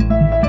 Música